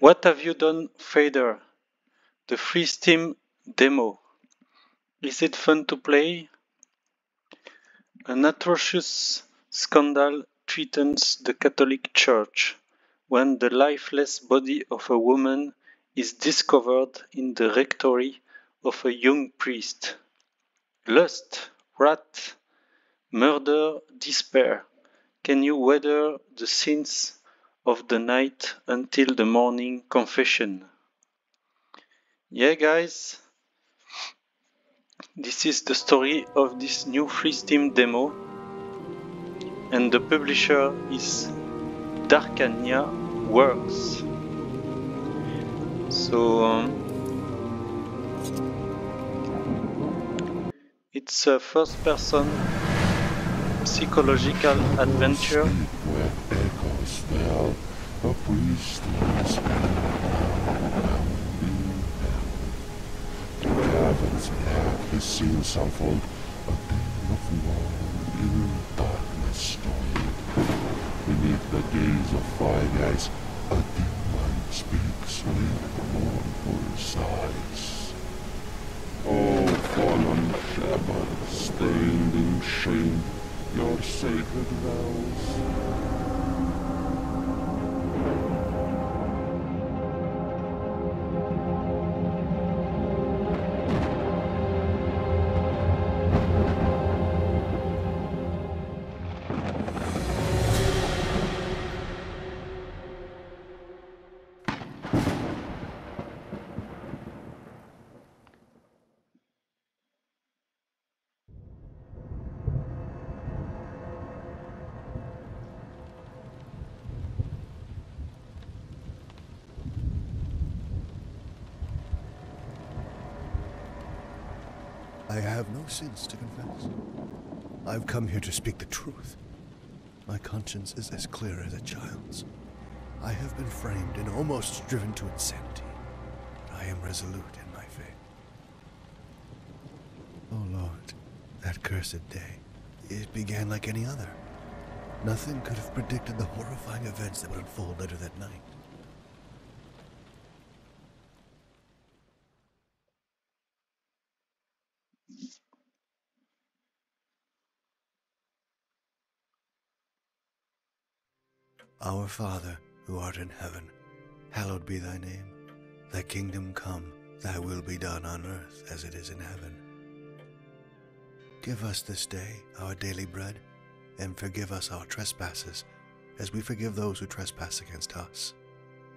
What have you done, Father? The free Steam demo. Is it fun to play? An atrocious scandal threatens the Catholic Church when the lifeless body of a woman is discovered in the rectory of a young priest. Lust, wrath, murder, despair. Can you weather the sins of the night until the morning confession? Yeah, guys, this is the story of this new free Steam demo, and the publisher is Darkania Works. So, um, it's a first person psychological adventure fell, a priest was The heavens black, his scenes unfold, a tale of war in darkness told. Beneath the gaze of fire eyes, a demon speaks with mournful sighs. Oh, fallen shepherd, stained in shame, your sacred vows. I have no sins to confess. I've come here to speak the truth. My conscience is as clear as a child's. I have been framed and almost driven to insanity. But I am resolute in my faith. Oh Lord, that cursed day. It began like any other. Nothing could have predicted the horrifying events that would unfold later that night. Our Father, who art in heaven, hallowed be thy name. Thy kingdom come, thy will be done on earth as it is in heaven. Give us this day our daily bread, and forgive us our trespasses, as we forgive those who trespass against us.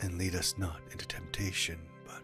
And lead us not into temptation, but.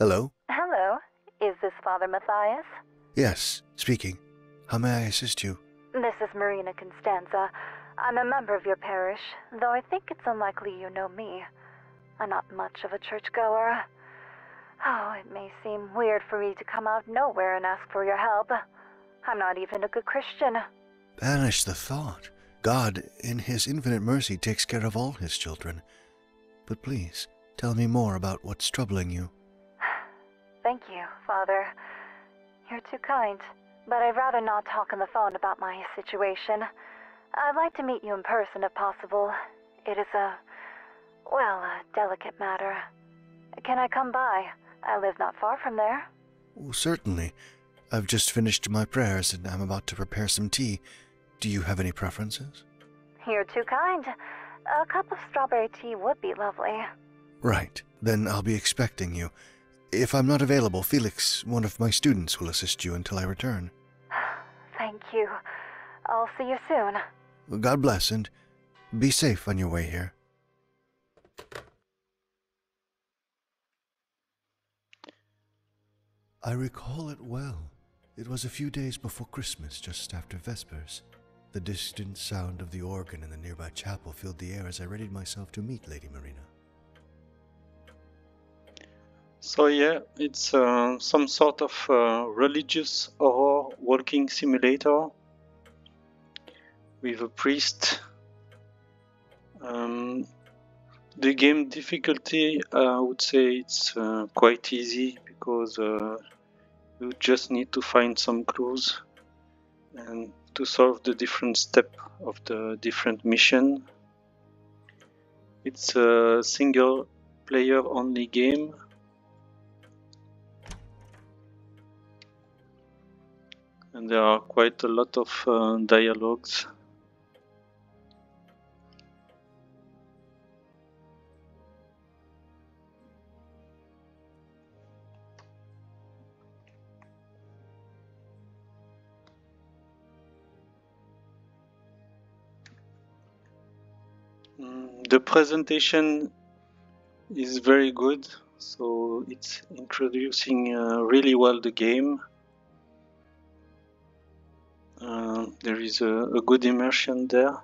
Hello? Hello, is this Father Matthias? Yes, speaking. How may I assist you? This is Marina Constanza. I'm a member of your parish, though I think it's unlikely you know me. I'm not much of a churchgoer. Oh, it may seem weird for me to come out nowhere and ask for your help. I'm not even a good Christian. Banish the thought. God, in His infinite mercy, takes care of all His children. But please, tell me more about what's troubling you. Thank you, Father. You're too kind, but I'd rather not talk on the phone about my situation. I'd like to meet you in person if possible. It is a, well, a delicate matter. Can I come by? I live not far from there. Oh, certainly. I've just finished my prayers and I'm about to prepare some tea. Do you have any preferences? You're too kind. A cup of strawberry tea would be lovely. Right. Then I'll be expecting you. If I'm not available, Felix, one of my students, will assist you until I return. Thank you. I'll see you soon. God bless and be safe on your way here. I recall it well. It was a few days before Christmas, just after Vespers. The distant sound of the organ in the nearby chapel filled the air as I readied myself to meet Lady Marina. So yeah, it's uh, some sort of uh, religious horror walking simulator with a priest. Um, the game difficulty, uh, I would say it's uh, quite easy because uh, you just need to find some clues and to solve the different step of the different mission. It's a single player only game. And there are quite a lot of uh, dialogues. Mm, the presentation is very good, so it's introducing uh, really well the game. Uh, there is a, a, good immersion there,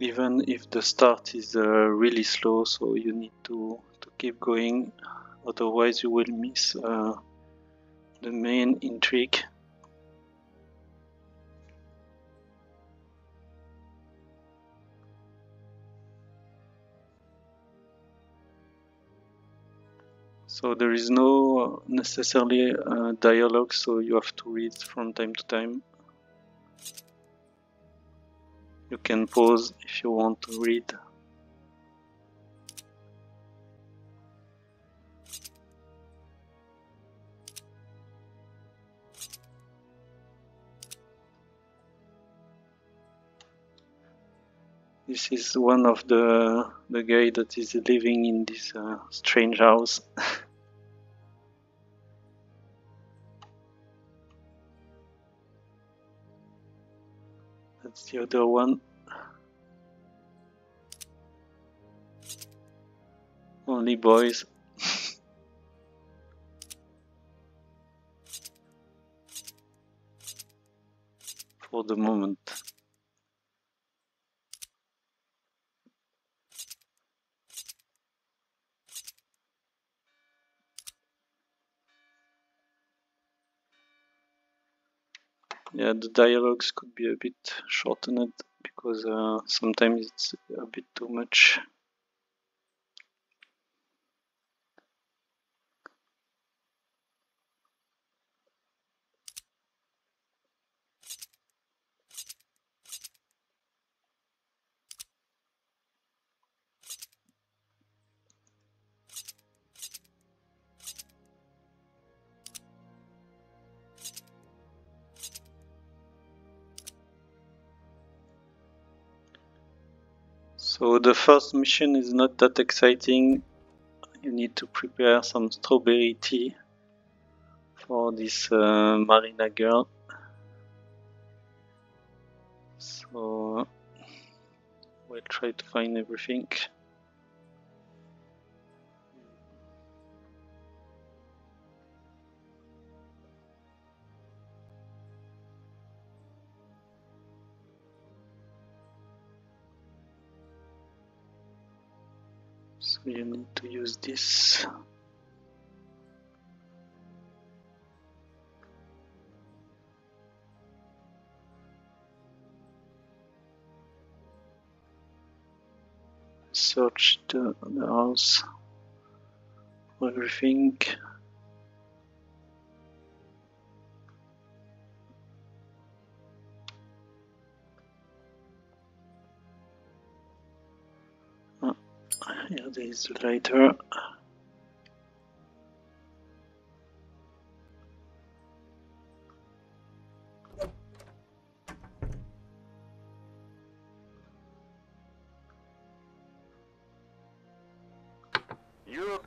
even if the start is uh, really slow, so you need to, to keep going, otherwise you will miss uh, the main intrigue. So there is no necessarily dialogue, so you have to read from time to time. You can pause if you want to read. This is one of the the guy that is living in this uh, strange house. The other one. Only boys. For the moment. Yeah the dialogues could be a bit shortened because uh, sometimes it's a bit too much So the first mission is not that exciting. You need to prepare some strawberry tea for this uh, Marina girl. So we'll try to find everything. Use this. Search the, the house. Everything Here there is the lighter.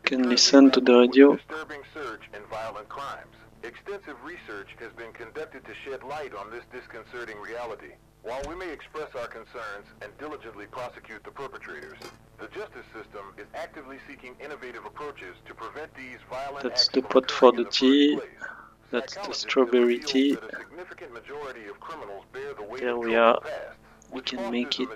can listen to the radio. Disturbing surge in violent crimes. Extensive research has been conducted to shed light on this disconcerting reality. While we may express our concerns and diligently prosecute the perpetrators, the justice system is actively seeking innovative approaches to prevent these violent That's acts the pot for the tea. That's the strawberry tea. that a significant majority of criminals bear the weight There we are. We can make it.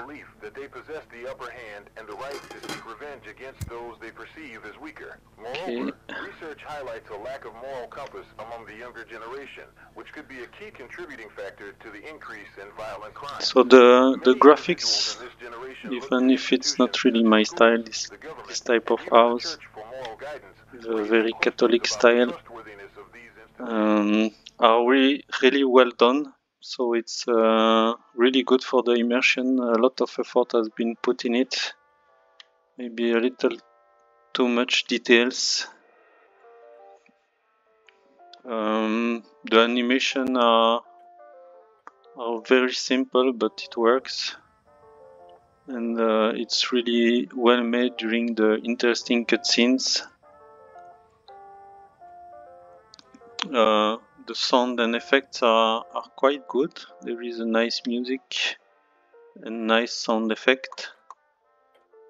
belief that they possess the upper hand and the right to seek revenge against those they perceive as weaker. Moreover, research highlights a lack of moral compass among the younger generation, which could be a key contributing factor to the increase in violent crime. So the the Many graphics, individuals in this generation look even if it's not really my style, this this type of house, the house church for moral guidance, is a raise very Catholic style. trustworthiness of these institutions. Um, are we really well done. So it's uh, really good for the immersion. A lot of effort has been put in it. Maybe a little too much details. Um, the animation are are very simple, but it works, and uh, it's really well made during the interesting cutscenes. Uh, the sound and effects are, are quite good. There is a nice music and nice sound effect.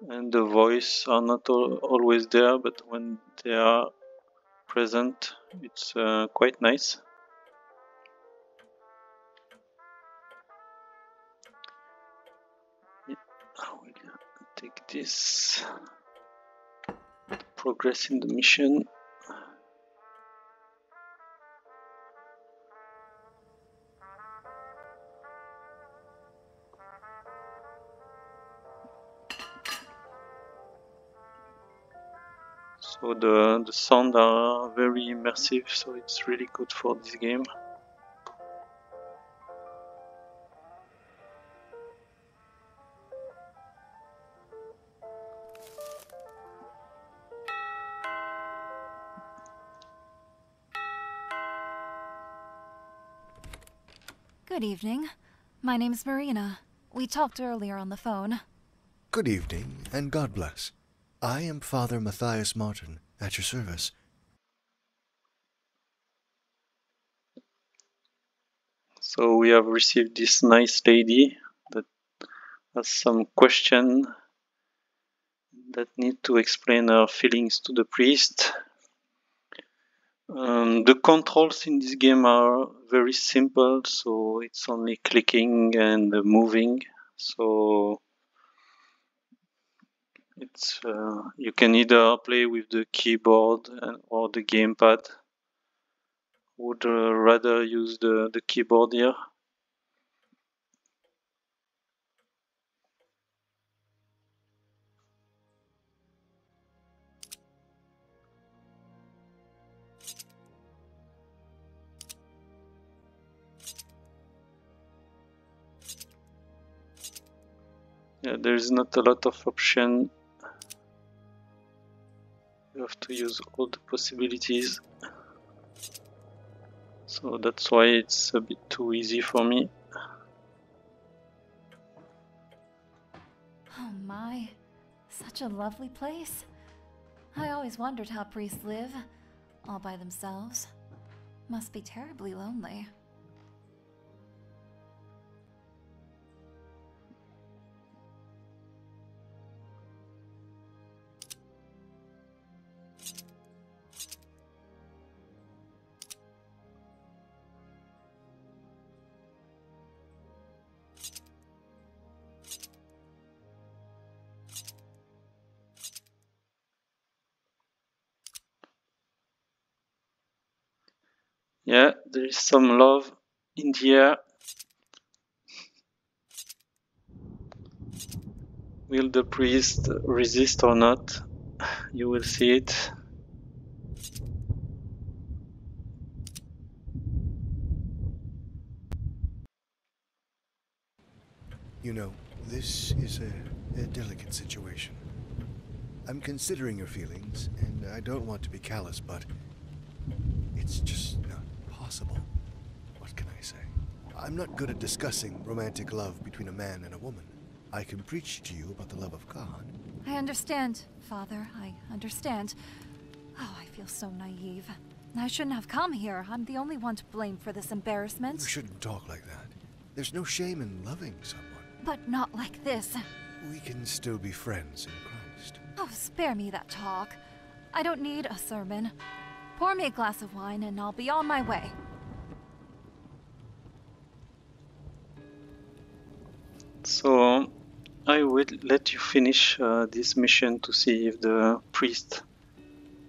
And the voice are not al always there, but when they are present, it's uh, quite nice. Yeah, I will take this. Progress in the mission. So the, the sound are very immersive, so it's really good for this game. Good evening. My name's Marina. We talked earlier on the phone. Good evening, and God bless. I am Father Matthias Martin, at your service. So we have received this nice lady that has some question that need to explain her feelings to the priest. Um, the controls in this game are very simple, so it's only clicking and moving. So it's uh, you can either play with the keyboard and, or the gamepad. Would uh, rather use the, the keyboard here. Yeah, there's not a lot of option. Have to use all the possibilities. So that's why it's a bit too easy for me. Oh my, such a lovely place. I always wondered how priests live, all by themselves. Must be terribly lonely. Yeah, there is some love in the air. Will the priest resist or not? You will see it. You know, this is a, a delicate situation. I'm considering your feelings, and I don't want to be callous, but it's just not possible. What can I say? I'm not good at discussing romantic love between a man and a woman. I can preach to you about the love of God. I understand, Father. I understand. Oh, I feel so naive. I shouldn't have come here. I'm the only one to blame for this embarrassment. You shouldn't talk like that. There's no shame in loving someone. But not like this. We can still be friends in Christ. Oh, spare me that talk. I don't need a sermon. Pour me a glass of wine and I'll be on my way. So I will let you finish uh, this mission to see if the priest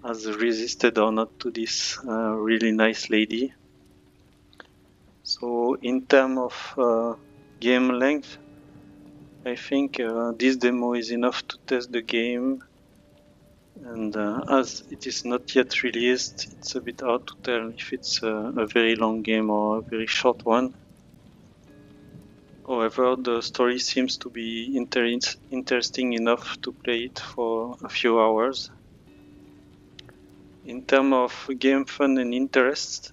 has resisted or not to this uh, really nice lady. So in terms of uh, game length, I think uh, this demo is enough to test the game and uh, as it is not yet released, it's a bit hard to tell if it's a, very long game or a very short one. However, the story seems to be inter interesting enough to play it for a few hours. In terms of game fun and interest,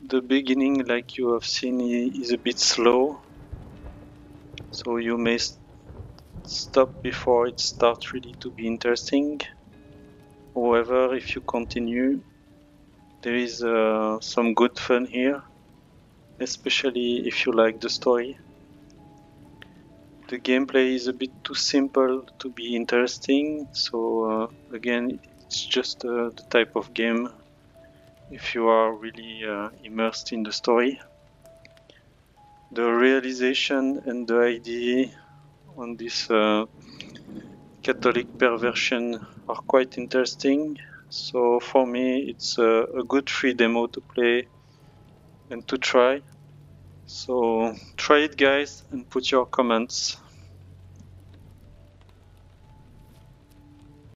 the beginning, like you have seen, is a bit slow, so you may st stop before it starts really to be interesting. However, if you continue, there is uh, some good fun here, especially if you like the story. The gameplay is a bit too simple to be interesting, so uh, again, it's just uh, the type of game if you are really uh, immersed in the story. The realization and the idea on this uh, Catholic perversion are quite interesting. So for me, it's a, a good free demo to play and to try. So try it, guys, and put your comments.